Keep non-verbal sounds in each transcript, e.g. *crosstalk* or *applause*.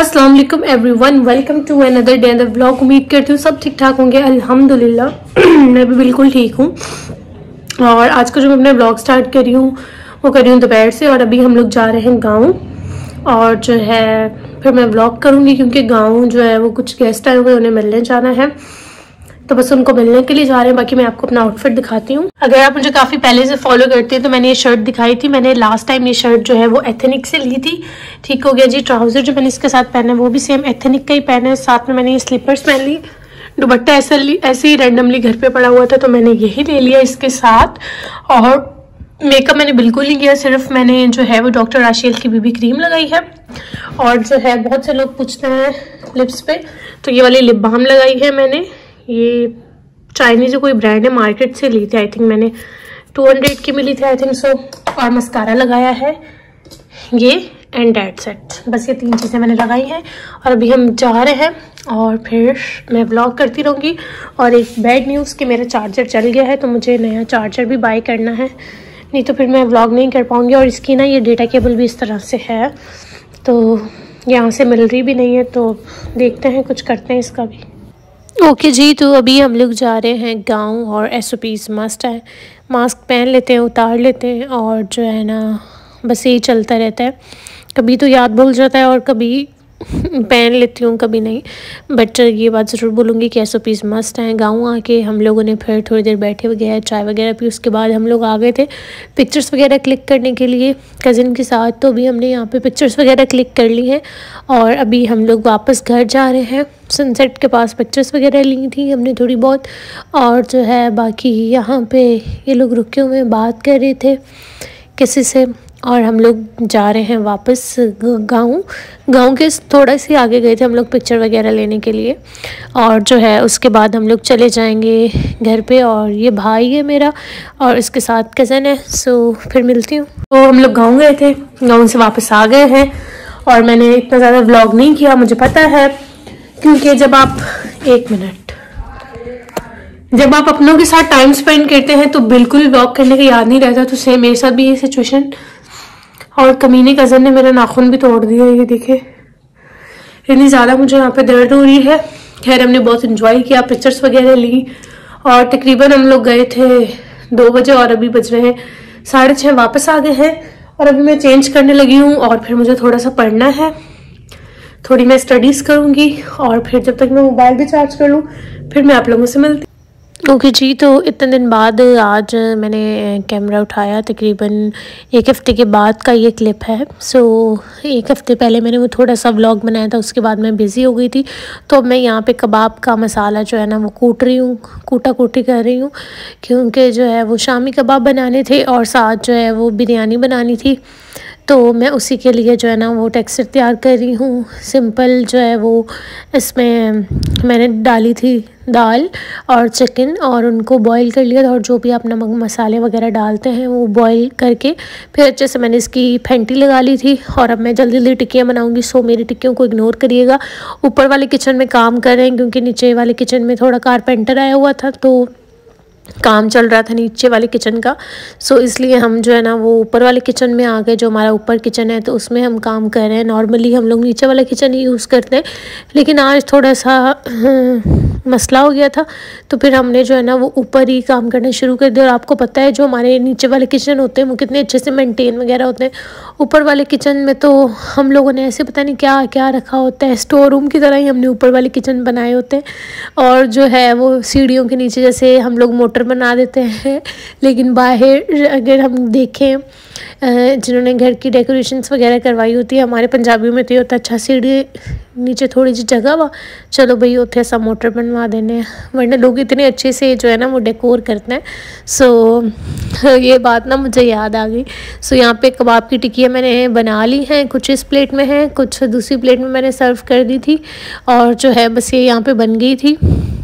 अस्सलाम वालेकुम everyone welcome to another day अंदर ब्लॉग उम्मीद करती हूँ, सब ठीक ठाक होंगे, अल्हम्दुलिल्लाह। *clears throat* मैं भी बिल्कुल ठीक हूँ। और आज का जो मैं अपना ब्लॉग स्टार्ट कर हूँ, वो कर हूँ दोपहर से, और अभी हम लोग जा रहे हैं गाँव। और जो है, फिर मैं ब्लॉग करूँगी, क्योंकि गाँव जो है, वो कुछ गेस्ट आए हुए उन्हें मिलने जाना है। तो बस उनको मिलने के लिए जा रहे हैं। बाकी मैं आपको अपना आउटफिट दिखाती हूँ। अगर आप मुझे काफ़ी पहले से फॉलो करते हैं तो मैंने ये शर्ट दिखाई थी। मैंने लास्ट टाइम ये शर्ट जो है, वो एथेनिक से ली थी। ठीक हो गया जी ट्राउज़र जो मैंने इसके साथ पहना है, वो भी सेम एथेनिक का ही पहना है। साथ में मैंने ये स्लीपर्स पहन ली दुबट्टा ऐसा ऐसे ही रेंडमली घर पे पड़ा हुआ था तो मैंने यही ले लिया इसके साथ। और मेकअप मैंने बिल्कुल नहीं किया, सिर्फ़ मैंने जो है, वो डॉक्टर राशियल की बीबी क्रीम लगाई है। और जो है, बहुत से लोग पूछते हैं लिप्स पे तो ये वाली लिप बाम लगाई है मैंने। ये चाइनीज़ कोई ब्रांड है मार्केट से ली थी आई थिंक मैंने 200 की मिली थी आई थिंक सो और मस्कारा लगाया है, ये एंड डेट सेट बस ये तीन चीज़ें मैंने लगाई हैं, और अभी हम जा रहे हैं, और फिर मैं ब्लॉग करती रहूँगी, और एक बैड न्यूज़ कि मेरा चार्जर चल गया है तो मुझे नया चार्जर भी बाई करना है, नहीं तो फिर मैं ब्लॉग नहीं कर पाऊँगी, और इसकी ना ये डेटा केबल भी इस तरह से है तो यहाँ से मिल रही भी नहीं है तो देखते हैं, कुछ करते हैं इसका भी। ओके okay जी तो अभी हम लोग जा रहे हैं गाँव और एस ओ मस्ट है। मास्क पहन लेते हैं, उतार लेते हैं और जो है ना, बस यही चलता रहता है। कभी तो याद भूल जाता है और कभी पहन लेती हूँ कभी नहीं। बट ये बात ज़रूर बोलूँगी कि एस पीज़ मस्त हैं। गाँव आके हम लोगों ने फिर थोड़ी देर बैठे वगैरह, चाय वगैरह पी, उसके बाद हम लोग आ गए थे पिक्चर्स वगैरह क्लिक करने के लिए। कज़िन के साथ तो अभी हमने यहाँ पे पिक्चर्स वगैरह क्लिक कर ली हैं। और अभी हम लोग वापस घर जा रहे हैं। सनसेट के पास पिक्चर्स वगैरह ली थी हमने थोड़ी बहुत। और जो है बाकी यहाँ पर ये लोग रुके हुए बात कर रहे थे किसी से। और हम लोग जा रहे हैं वापस गाँव। गाँव के थोड़ा से आगे गए थे हम लोग पिक्चर वगैरह लेने के लिए। और जो है, उसके बाद हम लोग चले जाएँगे घर पे और ये भाई है मेरा और इसके साथ कज़न है सो फिर मिलती हूँ। तो हम लोग गाँव गए थे। गाँव से वापस आ गए हैं और मैंने इतना ज़्यादा व्लॉग नहीं किया, मुझे पता है, क्योंकि जब आप, एक मिनट जब आप अपनों के साथ टाइम स्पेंड करते हैं तो बिल्कुल व्लॉग करने का याद नहीं रहता तो सेम मेरे साथ भी ये सिचुएशन और कमीने कज़न ने मेरा नाखून भी तोड़ दिया, ये देखे इतनी ज़्यादा मुझे यहाँ पे दर्द हो रही है। खैर, हमने बहुत इन्जॉय किया पिक्चर्स वगैरह ली और तकरीबन हम लोग गए थे दो बजे और अभी बज रहे हैं साढ़े छः वापस आ गए हैं और अभी मैं चेंज करने लगी हूँ और फिर मुझे थोड़ा सा पढ़ना है। थोड़ी मैं स्टडीज़ करूँगी और फिर जब तक मैं मोबाइल भी चार्ज कर लूँ, फिर मैं आप लोगों से मिलती ओके okay जी तो इतने दिन बाद आज मैंने कैमरा उठाया। तकरीबन एक हफ़्ते के बाद का ये क्लिप है। सो so, एक हफ़्ते पहले मैंने वो थोड़ा सा व्लॉग बनाया था उसके बाद मैं बिज़ी हो गई थी। तो अब मैं यहाँ पे कबाब का मसाला जो है ना वो कूट रही हूँ कूटा कूटी कर रही हूँ। क्योंकि जो है वो शामी कबाब बनाने थे और साथ जो है वो बिरयानी बनानी थी। तो मैं उसी के लिए जो है ना वो टेक्सचर तैयार कर रही हूँ। सिंपल जो है वो इसमें मैंने डाली थी दाल और चिकन और उनको बॉईल कर लिया था और जो भी आप नमक मसाले वगैरह डालते हैं वो बॉईल करके फिर अच्छे से मैंने इसकी फेंटी लगा ली थी और अब मैं जल्दी जल्दी टिक्कियाँ बनाऊँगी सो मेरी टिक्कियों को इग्नोर करिएगा। ऊपर वाले किचन में काम कर रहे हैं क्योंकि नीचे वाले किचन में थोड़ा कारपेंटर आया हुआ था तो काम चल रहा था नीचे वाले किचन का। सो इसलिए हम जो है ना वो ऊपर वाले किचन में आ गए, जो हमारा ऊपर किचन है तो उसमें हम काम कर रहे हैं। नॉर्मली हम लोग नीचे वाला किचन ही यूज़ करते हैं, लेकिन आज थोड़ा सा मसला हो गया था तो फिर हमने जो है ना वो ऊपर ही काम करना शुरू कर दिया। और आपको पता है जो हमारे नीचे वाले किचन होते हैं, वो कितने अच्छे से मेंटेन वगैरह होते हैं। ऊपर वाले किचन में तो हम लोगों ने ऐसे पता नहीं क्या क्या रखा होता है। स्टोर रूम की तरह ही हमने ऊपर वाले किचन बनाए होते हैं। और जो है वो सीढ़ियों के नीचे जैसे हम लोग मोटर बना देते हैं। लेकिन बाहर अगर हम देखें जिन्होंने घर की डेकोरेशंस वगैरह करवाई होती है, हमारे पंजाबियों में तो ये होता अच्छा सीढ़ी नीचे थोड़ी जी जगह वा। चलो भाई उत्थे ऐसा मोटर बनवा देने वरना लोग इतने अच्छे से जो है ना वो डेकोर करते हैं। सो so, ये बात ना मुझे याद आ गई। सो so, यहाँ पे कबाब की टिक्कियाँ मैंने बना ली हैं। कुछ इस प्लेट में हैं कुछ दूसरी प्लेट में मैंने सर्व कर दी थी। और जो है बस ये यहाँ पर बन गई थी।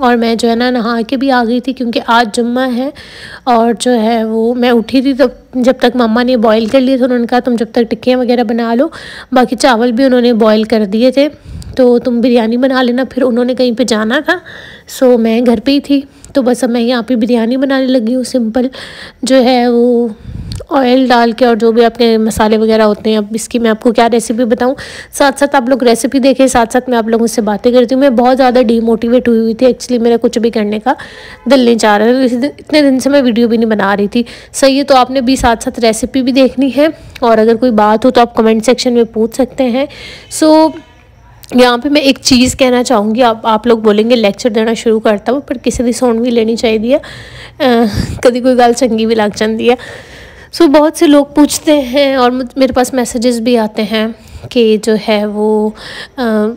और मैं जो है ना नहा के भी आ गई थी क्योंकि आज जुम्मा है। और जो है वो मैं उठी थी तो जब तक मम्मा ने बॉईल कर लिए थे उन्होंने कहा तुम जब तक टिक्कियाँ वगैरह बना लो बाकी चावल भी उन्होंने बॉईल कर दिए थे। तो तुम बिरयानी बना लेना। फिर उन्होंने कहीं पे जाना था। सो मैं घर पे ही थी। तो बस अब मैं यहाँ पे बिरयानी बनाने लगी हूँ। सिंपल जो है वो ऑयल डाल के और जो भी आपके मसाले वगैरह होते हैं। अब इसकी मैं आपको क्या रेसिपी बताऊँ? साथ साथ आप लोग रेसिपी देखें। साथ साथ मैं आप लोगों से बातें करती हूँ। मैं बहुत ज़्यादा डीमोटिवेट हुई हुई थी एक्चुअली मेरा कुछ भी करने का दिल नहीं चाह रहा है इतने दिन से मैं वीडियो भी नहीं बना रही थी। सही है तो आपने भी साथ साथ रेसिपी भी देखनी है। और अगर कोई बात हो तो आप कमेंट सेक्शन में पूछ सकते हैं। सो यहाँ पे मैं एक चीज़ कहना चाहूँगी आप आप लोग बोलेंगे लेक्चर देना शुरू करता हूँ पर किसी की सुन भी लेनी चाहिए कभी कोई गल चंगी भी लग जाती है। सो so, बहुत से लोग पूछते हैं और मेरे पास मैसेजेस भी आते हैं कि जो है वो आ,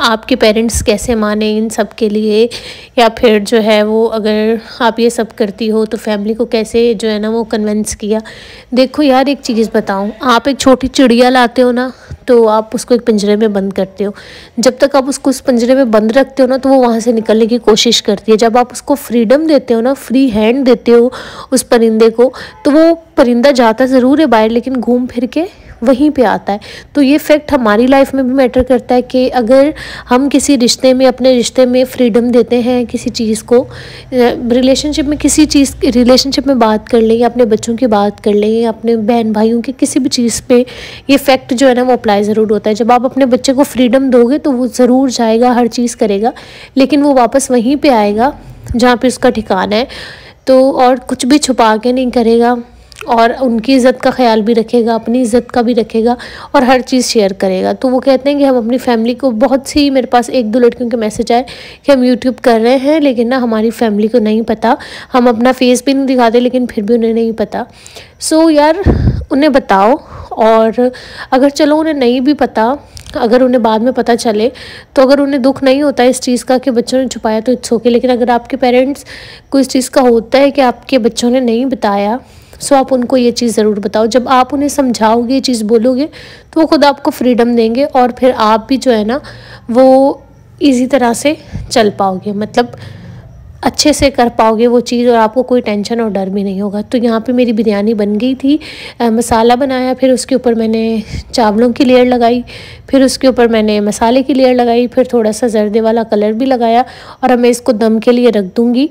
आपके पेरेंट्स कैसे माने इन सब के लिए? या फिर जो है वो अगर आप ये सब करती हो तो फैमिली को कैसे जो है ना वो कन्वेंस किया? देखो यार, एक चीज़ बताऊँ, आप एक छोटी चिड़िया लाते हो ना तो आप उसको एक पिंजरे में बंद करते हो। जब तक आप उसको उस पिंजरे में बंद रखते हो ना तो वो वहाँ से निकलने की कोशिश करती है। जब आप उसको फ्रीडम देते हो ना फ्री हैंड देते हो उस परिंदे को तो वो परिंदा जाता ज़रूर है बाहर, लेकिन घूम फिर के वहीं पे आता है। तो ये फैक्ट हमारी लाइफ में भी मैटर करता है कि अगर हम किसी रिश्ते में, अपने रिश्ते में फ्रीडम देते हैं किसी चीज़ को रिलेशनशिप में किसी चीज़ रिलेशनशिप में बात कर लें या अपने बच्चों की बात कर लें या अपने बहन भाइयों की किसी भी चीज़ पर ये फैक्ट जो है ना वो अप्लाई ज़रूर होता है। जब आप अपने बच्चे को फ्रीडम दोगे तो वो ज़रूर जाएगा, हर चीज़ करेगा, लेकिन वो वापस वहीं पर आएगा जहाँ पर उसका ठिकाना है। तो और कुछ भी छुपा के नहीं करेगा। और उनकी इज़्ज़त का ख्याल भी रखेगा अपनी इज़्ज़त का भी रखेगा और हर चीज़ शेयर करेगा। तो वो कहते हैं कि हम अपनी फैमिली को बहुत सी मेरे पास एक दो लड़कियों के मैसेज आए कि हम यूट्यूब कर रहे हैं लेकिन ना हमारी फैमिली को नहीं पता। हम अपना फेस भी नहीं दिखाते लेकिन फिर भी उन्हें नहीं पता। सो so, यार उन्हें बताओ और अगर चलो उन्हें नहीं भी पता अगर उन्हें बाद में पता चले तो अगर उन्हें दुख नहीं होता इस चीज़ का कि बच्चों ने छुपाया तो इट्स ओके लेकिन अगर आपके पेरेंट्स को इस चीज़ का होता है कि आपके बच्चों ने नहीं बताया सो आप उनको ये चीज़ ज़रूर बताओ। जब आप उन्हें समझाओगे ये चीज़ बोलोगे तो वो खुद आपको फ्रीडम देंगे और फिर आप भी जो है ना वो इजी तरह से चल पाओगे। मतलब अच्छे से कर पाओगे वो चीज़ और आपको कोई टेंशन और डर भी नहीं होगा। तो यहाँ पे मेरी बिरयानी बन गई थी आ, मसाला बनाया फिर उसके ऊपर मैंने चावलों की लेयर लगाई फिर उसके ऊपर मैंने मसाले की लेयर लगाई फिर थोड़ा सा जर्दे वाला कलर भी लगाया और अब मैं इसको दम के लिए रख दूँगी।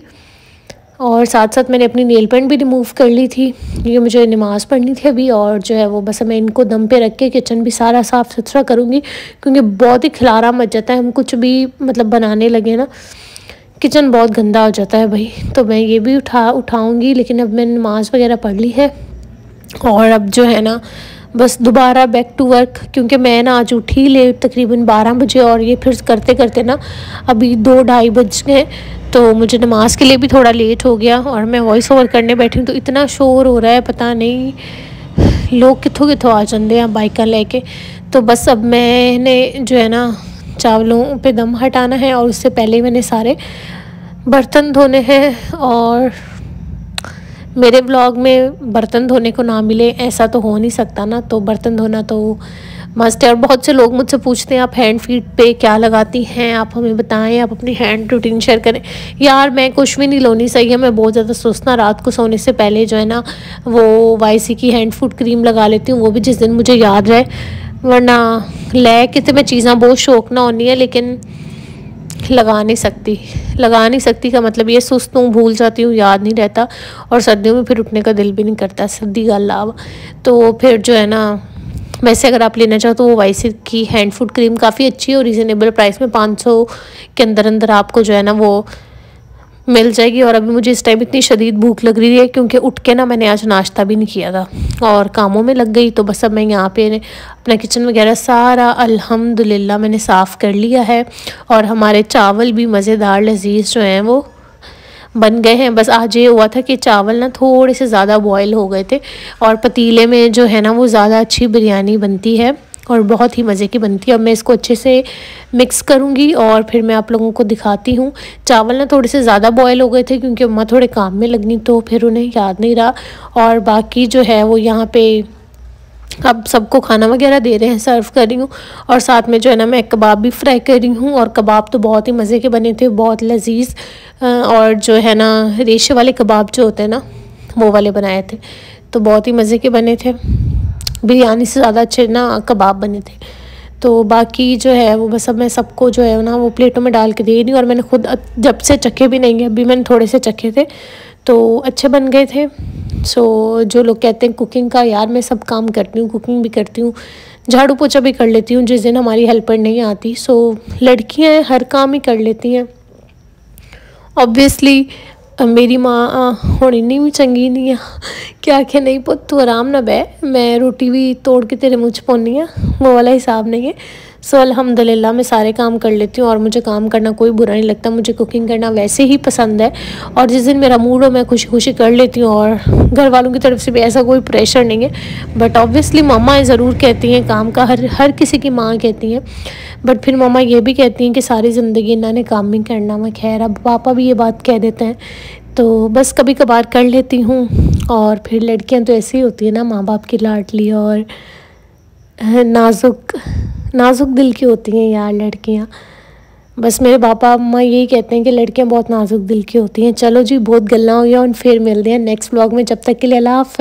और साथ साथ मैंने अपनी नेल पेंट भी रिमूव कर ली थी। क्योंकि मुझे नमाज़ पढ़नी थी अभी और जो है वो बस मैं इनको दम पे रख के किचन भी सारा साफ़ सुथरा करूँगी क्योंकि बहुत ही खिलारा मच जाता है। हम कुछ भी मतलब बनाने लगे ना किचन बहुत गंदा हो जाता है भाई। तो मैं ये भी उठा, उठाऊँगी लेकिन अब मैंने नमाज़ वगैरह पढ़ ली है और अब जो है ना, बस दोबारा बैक टू वर्क क्योंकि मैं ना आज उठी ले तकरीबन बारह बजे और ये फिर करते करते ना अभी दो ढाई बज गए। तो मुझे नमाज़ के लिए भी थोड़ा लेट हो गया और मैं वॉइस ओवर करने बैठी हूँ तो इतना शोर हो रहा है, पता नहीं। लोग कितों कितों आ जाते हैं बाइक लेके। तो बस अब मैंने जो है ना, चावलों पे दम हटाना है और उससे पहले ही मैंने सारे बर्तन धोने हैं और मेरे ब्लॉग में बर्तन धोने को ना मिले, ऐसा तो हो नहीं सकता ना तो बर्तन धोना तो मस्त है। और बहुत से लोग मुझसे पूछते हैं, आप हैंड फीट पे क्या लगाती हैं? आप हमें बताएँ, आप अपनी हैंड रूटीन शेयर करें। यार, मैं कुछ भी नहीं लोनी, सही है, मैं बहुत ज़्यादा सोचना रात को सोने से पहले जो है ना, वो वाईसी की हैंड फ़ूड क्रीम लगा लेती हूँ, वो भी जिस दिन मुझे याद रहे। वरना, लै के तो मैं चीज़ें, बहुत शौक ना होनी है, लेकिन लगा नहीं सकती। लगा नहीं सकती का मतलब ये सुस्त हूँ, भूल जाती हूँ, याद नहीं रहता और सर्दियों में फिर उठने का दिल भी नहीं करता, सर्दी का लाभ तो फिर जो है ना, वैसे अगर आप लेना चाहो तो वो वाइसिक की हैंड फ़ूड क्रीम काफ़ी अच्छी है और रिजनेबल प्राइस में 500 के अंदर अंदर आपको जो है ना वो मिल जाएगी और अभी मुझे इस टाइम इतनी शदीद भूख लग रही है क्योंकि उठ के ना मैंने आज नाश्ता भी नहीं किया था। और कामों में लग गई तो बस अब मैं यहाँ पे अपना किचन वगैरह सारा अल्हम्दुलिल्लाह मैंने साफ़ कर लिया है और हमारे चावल भी मज़ेदार लजीज जो हैं वो बन गए हैं। बस आज ये हुआ था कि चावल ना थोड़े से ज़्यादा बॉयल हो गए थे और पतीले में जो है ना वो ज़्यादा अच्छी बिरयानी बनती है। और बहुत ही मज़े की बनती है अब मैं इसको अच्छे से मिक्स करूँगी और फिर मैं आप लोगों को दिखाती हूँ। चावल ना थोड़े से ज़्यादा बॉयल हो गए थे क्योंकि अम्मा थोड़े काम में लगनी तो फिर उन्हें याद नहीं रहा। और बाकी जो है वो यहाँ पर अब सबको खाना वगैरह दे रहे हैं सर्व कर रही हूँ। और साथ में जो है ना मैं कबाब भी फ्राई कर रही हूँ और कबाब तो बहुत ही मज़े के बने थे, बहुत लजीज और जो है ना रेशे वाले कबाब जो होते हैं ना, वो वाले बनाए थे। तो बहुत ही मज़े के बने थे। बिरयानी से ज़्यादा अच्छे ना कबाब बने थे। तो बाकी जो है वो बस अब मैं सबको जो है ना वो प्लेटों में डाल के दे हूँ और मैंने खुद जब से चखे भी नहीं है, अभी मैंने थोड़े से चखे थे तो अच्छे बन गए थे। सो जो लोग कहते हैं कुकिंग का, यार मैं सब काम करती हूँ, कुकिंग भी करती हूँ, झाड़ू पोछा भी कर लेती हूँ, जिस दिन हमारी हेल्पर नहीं आती। सो लड़कियाँ हर काम ही कर लेती हैं। ऑब्वियसली मेरी माँ हूँ इन्नी भी चंगी नहीं है क्या आखे नहीं पुत तू आराम ना बह मैं रोटी भी तोड़ के तेरे मुँह च पानी है वो वाला हिसाब नहीं है सो अल्हम्दुलिल्लाह मैं सारे काम कर लेती हूँ और मुझे काम करना कोई बुरा नहीं लगता। मुझे कुकिंग करना वैसे ही पसंद है और जिस दिन मेरा मूड हो, मैं खुशी खुशी कर लेती हूँ और घर वालों की तरफ़ से भी ऐसा कोई प्रेशर नहीं है। बट ऑब्वियसली मम्मा ज़रूर कहती हैं, काम का हर हर किसी की माँ कहती हैं। बट फिर मम्मा ये भी कहती हैं कि सारी ज़िंदगी इन्होंने काम ही करना, मैं खैर, अब पापा भी ये बात कह देते हैं। तो बस कभी कभार कर लेती हूँ और फिर लड़कियाँ तो ऐसी ही होती हैं ना, माँ बाप की लाडली और नाजुक। नाजुक दिल की होती हैं यार लड़कियाँ। बस मेरे पापा, अम्मा यही कहते हैं कि लड़कियाँ बहुत नाजुक दिल की होती हैं। चलो जी, बहुत गल्ला हो गया और फिर मिलते हैं नेक्स्ट ब्लॉग में। जब तक के लिए अल्लाह हाफ़